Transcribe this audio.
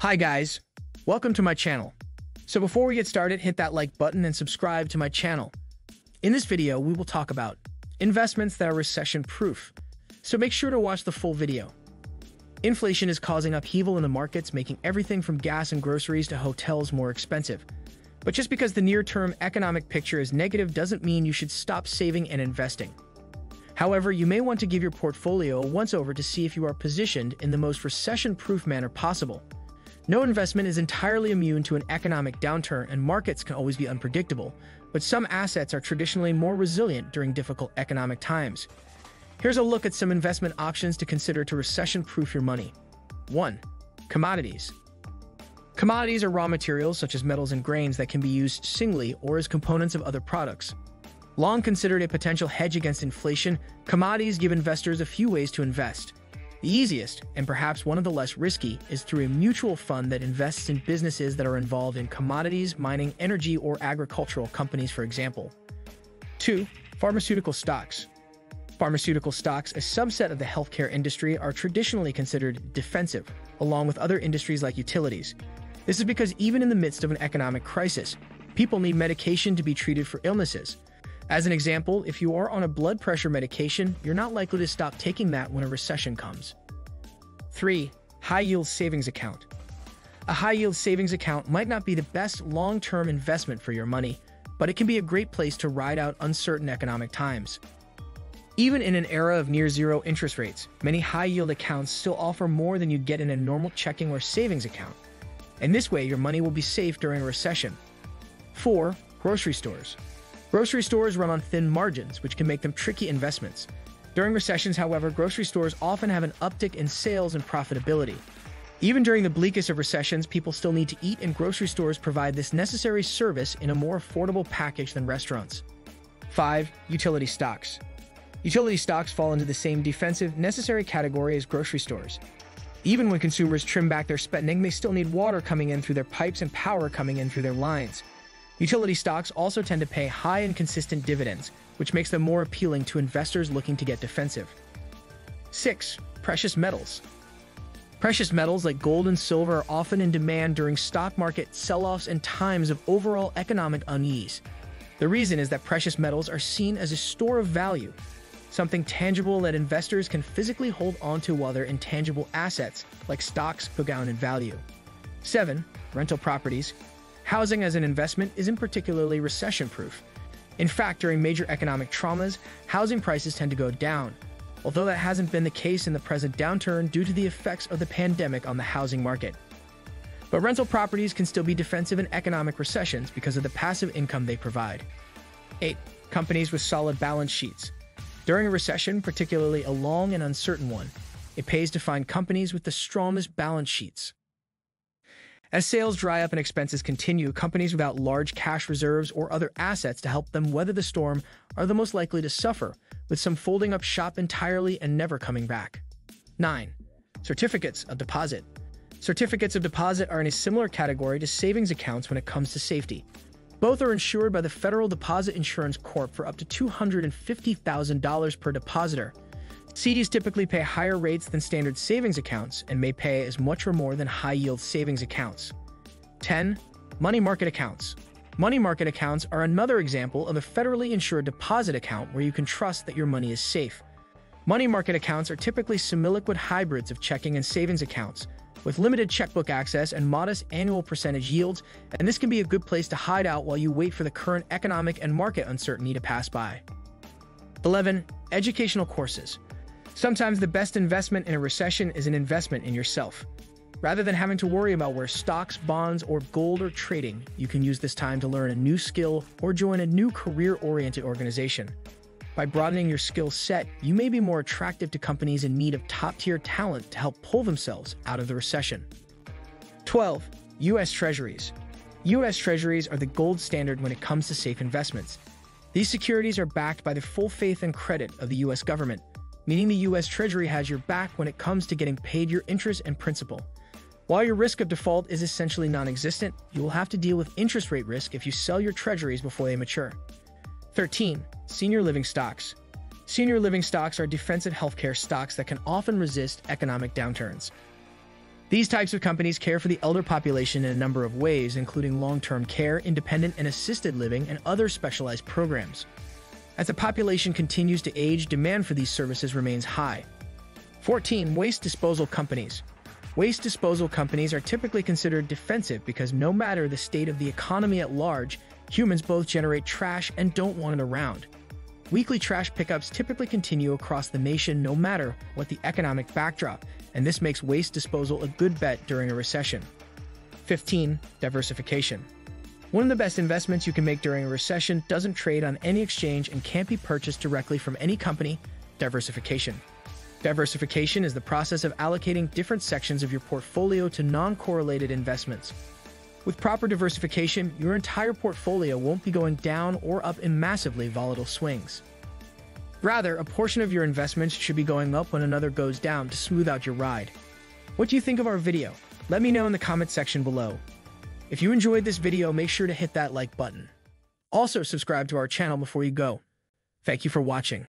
Hi guys, welcome to my channel. So before we get started, hit that like button and subscribe to my channel. In this video, we will talk about investments that are recession-proof, so make sure to watch the full video. Inflation is causing upheaval in the markets, making everything from gas and groceries to hotels more expensive. But just because the near-term economic picture is negative doesn't mean you should stop saving and investing. However, you may want to give your portfolio a once-over to see if you are positioned in the most recession-proof manner possible. No investment is entirely immune to an economic downturn and markets can always be unpredictable, but some assets are traditionally more resilient during difficult economic times. Here's a look at some investment options to consider to recession-proof your money. 1. Commodities. Commodities are raw materials such as metals and grains that can be used singly or as components of other products. Long considered a potential hedge against inflation, commodities give investors a few ways to invest. The easiest, and perhaps one of the less risky, is through a mutual fund that invests in businesses that are involved in commodities, mining, energy, or agricultural companies, for example. 2. Pharmaceutical stocks. Pharmaceutical stocks, a subset of the healthcare industry, are traditionally considered defensive, along with other industries like utilities. This is because even in the midst of an economic crisis, people need medication to be treated for illnesses, as an example, if you are on a blood pressure medication, you're not likely to stop taking that when a recession comes. 3. High Yield Savings Account A high-yield savings account might not be the best long-term investment for your money, but it can be a great place to ride out uncertain economic times. Even in an era of near-zero interest rates, many high-yield accounts still offer more than you'd get in a normal checking or savings account. And this way, your money will be safe during a recession. 4. Grocery stores Grocery stores run on thin margins, which can make them tricky investments. During recessions, however, grocery stores often have an uptick in sales and profitability. Even during the bleakest of recessions, people still need to eat, and grocery stores provide this necessary service in a more affordable package than restaurants. 5. Utility stocks. Utility stocks fall into the same defensive, necessary category as grocery stores. Even when consumers trim back their spending, they still need water coming in through their pipes and power coming in through their lines. Utility stocks also tend to pay high and consistent dividends, which makes them more appealing to investors looking to get defensive. 6. Precious metals. Precious metals like gold and silver are often in demand during stock market sell-offs and times of overall economic unease. The reason is that precious metals are seen as a store of value, something tangible that investors can physically hold onto while their intangible assets, like stocks, go down in value. 7. Rental properties Housing as an investment isn't particularly recession-proof. In fact, during major economic traumas, housing prices tend to go down, although that hasn't been the case in the present downturn due to the effects of the pandemic on the housing market. But rental properties can still be defensive in economic recessions because of the passive income they provide. 8. Companies with solid balance sheets. During a recession, particularly a long and uncertain one, it pays to find companies with the strongest balance sheets. As sales dry up and expenses continue, companies without large cash reserves or other assets to help them weather the storm are the most likely to suffer, with some folding up shop entirely and never coming back. 9. Certificates of deposit. Certificates of deposit are in a similar category to savings accounts when it comes to safety. Both are insured by the Federal Deposit Insurance Corp for up to $250,000 per depositor CDs typically pay higher rates than standard savings accounts and may pay as much or more than high yield savings accounts. 10. Money market accounts. Money market accounts are another example of a federally insured deposit account where you can trust that your money is safe. Money market accounts are typically semi-liquid hybrids of checking and savings accounts, with limited checkbook access and modest annual percentage yields, and this can be a good place to hide out while you wait for the current economic and market uncertainty to pass by. 11. Educational courses. Sometimes the best investment in a recession is an investment in yourself. Rather than having to worry about where stocks, bonds, or gold are trading, you can use this time to learn a new skill or join a new career-oriented organization. By broadening your skill set, you may be more attractive to companies in need of top-tier talent to help pull themselves out of the recession. 12. U.S. Treasuries. U.S. Treasuries are the gold standard when it comes to safe investments. These securities are backed by the full faith and credit of the U.S. government, meaning the US Treasury has your back when it comes to getting paid your interest and principal. While your risk of default is essentially non-existent, you will have to deal with interest rate risk if you sell your treasuries before they mature. 13. Senior living stocks. Senior living stocks are defensive healthcare stocks that can often resist economic downturns. These types of companies care for the elder population in a number of ways, including long-term care, independent and assisted living, and other specialized programs. As the population continues to age, demand for these services remains high. 14. Waste disposal companies. Waste disposal companies are typically considered defensive because no matter the state of the economy at large, humans both generate trash and don't want it around. Weekly trash pickups typically continue across the nation no matter what the economic backdrop, and this makes waste disposal a good bet during a recession. 15. Diversification. One of the best investments you can make during a recession doesn't trade on any exchange and can't be purchased directly from any company, diversification. Diversification is the process of allocating different sections of your portfolio to non-correlated investments. With proper diversification, your entire portfolio won't be going down or up in massively volatile swings. Rather, a portion of your investments should be going up when another goes down to smooth out your ride. What do you think of our video? Let me know in the comment section below. If you enjoyed this video, make sure to hit that like button. Also, subscribe to our channel before you go. Thank you for watching.